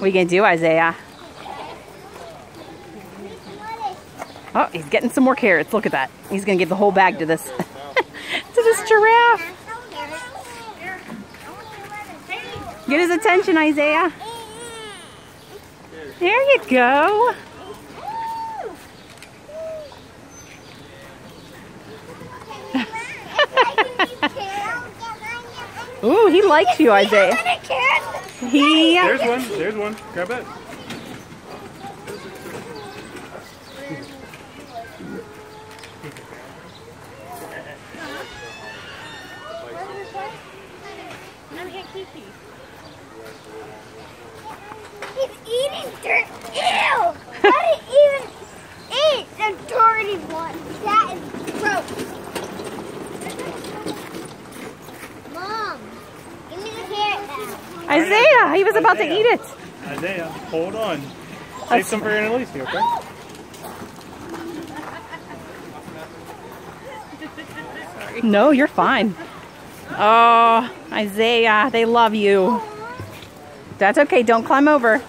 What are going to do, Isaiah? Oh, he's getting some more carrots. Look at that. He's going to give the whole bag to this, to this giraffe. Get his attention, Isaiah. There you go. Ooh, he likes you, Isaiah. He. There's one. There's one. Grab it. He's eating dirt. Ew! How do you even eat the dirty one? That is gross. Mom, give me the carrot now. Isaiah, he was about to eat it. Isaiah, hold on. Save some for Annalise, okay? No, you're fine. Oh, Isaiah, they love you. That's okay. Don't climb over.